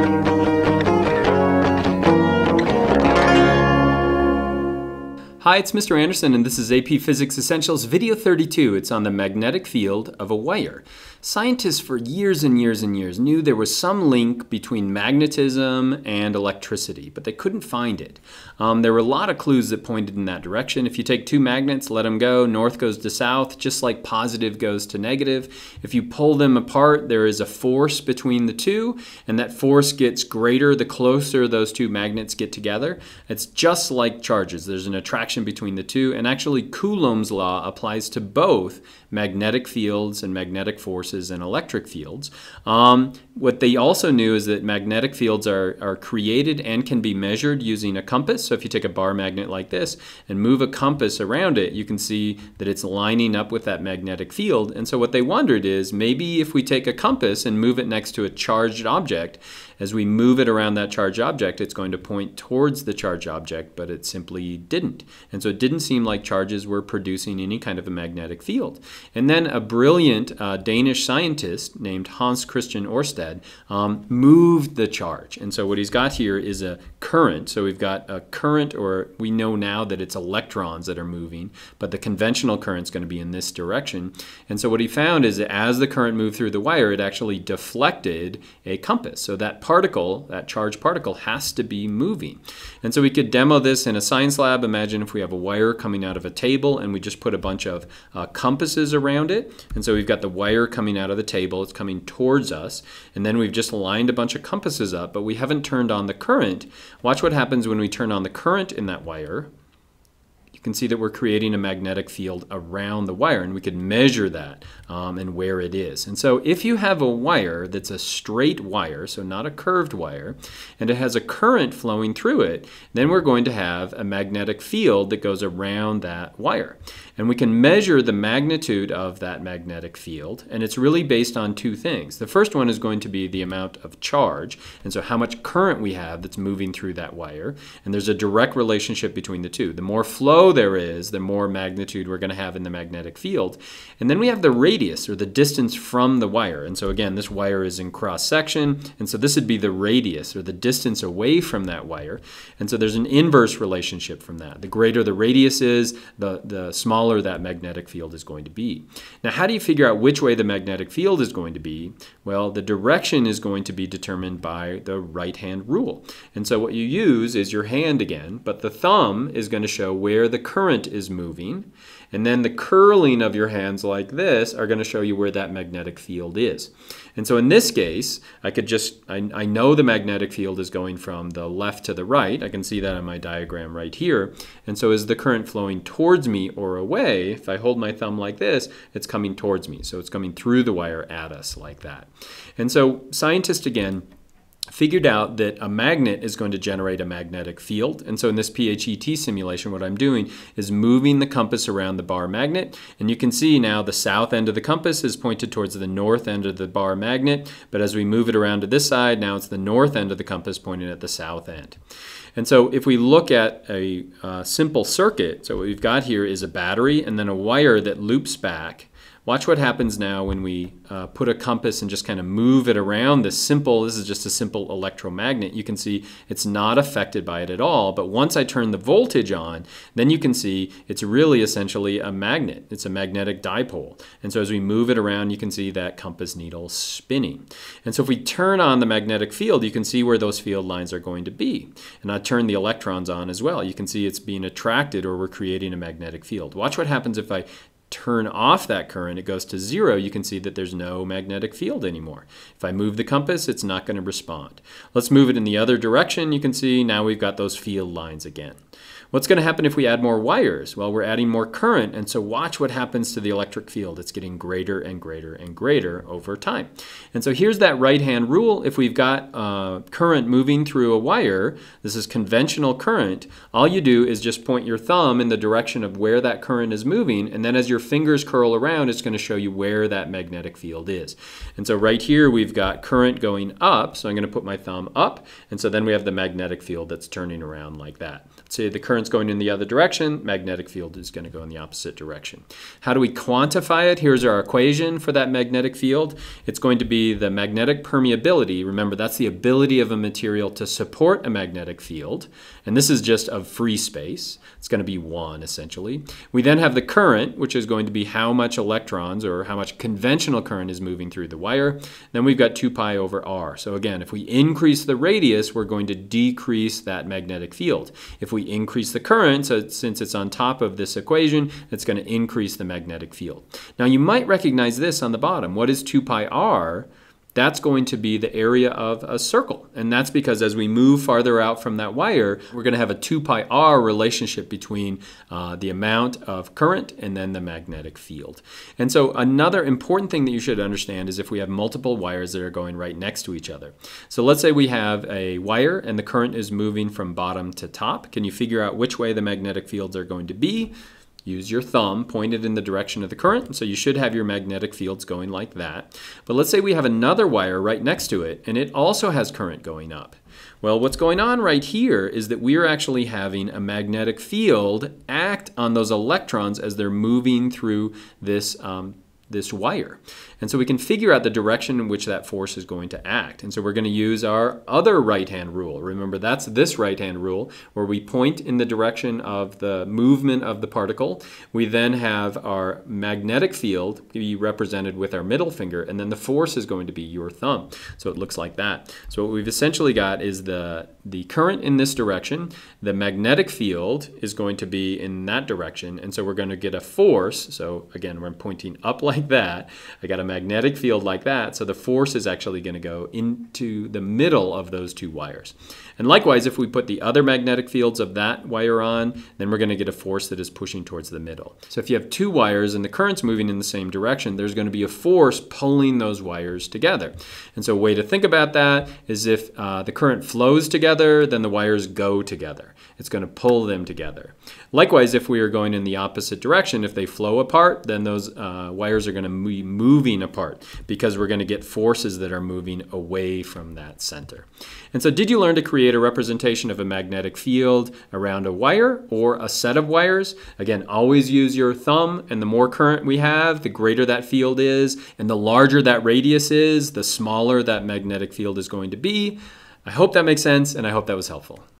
Thank you. Hi, it's Mr. Andersen, and this is AP Physics Essentials video 32. It's on the magnetic field of a wire. Scientists for years and years and years knew there was some link between magnetism and electricity, but they couldn't find it. Um, there were a lot of clues that pointed in that direction. If you take two magnets, let them go, north goes to south, just like positive goes to negative. If you pull them apart, there is a force between the two, and that force gets greater the closer those two magnets get together. It's just like charges. There's an attraction between the two, and actually Coulomb's law applies to both magnetic fields and magnetic forces and electric fields. Um, what they also knew is that magnetic fields are, are created and can be measured using a compass. So if you take a bar magnet like this and move a compass around it, you can see that it's lining up with that magnetic field. And so what they wondered is maybe if we take a compass and move it next to a charged object, as we move it around that charged object, it's going to point towards the charged object, but it simply didn't. And so it didn't seem like charges were producing any kind of a magnetic field. And then a brilliant uh, Danish scientist named Hans Christian Oersted um, moved the charge. And so what he's got here is a current. So we've got a current, or we know now that it's electrons that are moving, but the conventional current is going to be in this direction. And so what he found is that as the current moved through the wire, it actually deflected a compass. So that particle, that charged particle, has to be moving. And so we could demo this in a science lab. Imagine if we have a wire coming out of a table and we just put a bunch of uh, compasses around it. And so we've got the wire coming out of the table, it's coming towards us, and then we've just lined a bunch of compasses up, but we haven't turned on the current. Watch what happens when we turn on the current in that wire you can see that we're creating a magnetic field around the wire and we could measure that um, and where it is. And so if you have a wire that's a straight wire, so not a curved wire, and it has a current flowing through it, then we're going to have a magnetic field that goes around that wire. And we can measure the magnitude of that magnetic field, and it's really based on two things. The first one is going to be the amount of charge, and so how much current we have that's moving through that wire, and there's a direct relationship between the two. The more flow there is, the more magnitude we're going to have in the magnetic field. And then we have the radius, or the distance from the wire. And so again, this wire is in cross section, and so this would be the radius, or the distance away from that wire. And so there's an inverse relationship from that. The greater the radius is, the, the smaller that magnetic field is going to be. Now, how do you figure out which way the magnetic field is going to be? Well, the direction is going to be determined by the right-hand rule. And so what you use is your hand again, but the thumb is going to show where the current is moving. And then the curling of your hands like this are going to show you where that magnetic field is. And so in this case, I could just, I, I know the magnetic field is going from the left to the right. I can see that on my diagram right here. And so is the current flowing towards me or away? If I hold my thumb like this, it's coming towards me. So it's coming through the wire at us like that. And so scientists, again, figured out that a magnet is going to generate a magnetic field. And so in this PHET simulation, what I'm doing is moving the compass around the bar magnet. And you can see now the south end of the compass is pointed towards the north end of the bar magnet. But as we move it around to this side, now it's the north end of the compass pointing at the south end. And so if we look at a uh, simple circuit, so what we've got here is a battery and then a wire that loops back Watch what happens now when we uh, put a compass and just kind of move it around this simple, this is just a simple electromagnet. You can see it's not affected by it at all. But once I turn the voltage on, then you can see it's really essentially a magnet. It's a magnetic dipole. And so as we move it around, you can see that compass needle spinning. And so if we turn on the magnetic field, you can see where those field lines are going to be. And I turn the electrons on as well. You can see it's being attracted or we're creating a magnetic field. Watch what happens if I turn off that current, it goes to zero, you can see that there's no magnetic field anymore. If I move the compass, it's not going to respond. Let's move it in the other direction. You can see now we've got those field lines again. What's going to happen if we add more wires? Well, we're adding more current, and so watch what happens to the electric field. It's getting greater and greater and greater over time. And so here's that right-hand rule. If we've got uh, current moving through a wire, this is conventional current, all you do is just point your thumb in the direction of where that current is moving, and then as your fingers curl around, it's going to show you where that magnetic field is. And so right here, we've got current going up, so I'm going to put my thumb up, and so then we have the magnetic field that's turning around like that. Say the current's going in the other direction, magnetic field is going to go in the opposite direction. How do we quantify it? Here's our equation for that magnetic field. It's going to be the magnetic permeability. Remember, that's the ability of a material to support a magnetic field. And this is just of free space. It's going to be 1, essentially. We then have the current, which is going to be how much electrons or how much conventional current is moving through the wire. Then we've got 2 pi over r. So again, if we increase the radius, we're going to decrease that magnetic field. If we we increase the current, so since it's on top of this equation, it's going to increase the magnetic field. Now you might recognize this on the bottom. What is 2 pi r? That's going to be the area of a circle. And that's because as we move farther out from that wire, we're going to have a 2 pi r relationship between uh, the amount of current and then the magnetic field. And so another important thing that you should understand is if we have multiple wires that are going right next to each other. So let's say we have a wire and the current is moving from bottom to top. Can you figure out which way the magnetic fields are going to be? Use your thumb pointed in the direction of the current. So you should have your magnetic fields going like that. But let's say we have another wire right next to it and it also has current going up. Well, what's going on right here is that we are actually having a magnetic field act on those electrons as they're moving through this um, this wire. And so we can figure out the direction in which that force is going to act. And so we're going to use our other right-hand rule. Remember, that's this right-hand rule where we point in the direction of the movement of the particle. We then have our magnetic field be represented with our middle finger, and then the force is going to be your thumb. So it looks like that. So what we've essentially got is the, the current in this direction. The magnetic field is going to be in that direction. And so we're going to get a force. So again, we're pointing up like like that. I got a magnetic field like that, so the force is actually going to go into the middle of those two wires. And likewise, if we put the other magnetic fields of that wire on, then we're going to get a force that is pushing towards the middle. So if you have two wires and the current's moving in the same direction, there's going to be a force pulling those wires together. And so a way to think about that is if uh, the current flows together, then the wires go together. It's going to pull them together. Likewise, if we are going in the opposite direction, if they flow apart, then those uh, wires are going to be moving apart because we're going to get forces that are moving away from that center. And so did you learn to create a representation of a magnetic field around a wire or a set of wires? Again, always use your thumb and the more current we have, the greater that field is and the larger that radius is, the smaller that magnetic field is going to be. I hope that makes sense and I hope that was helpful.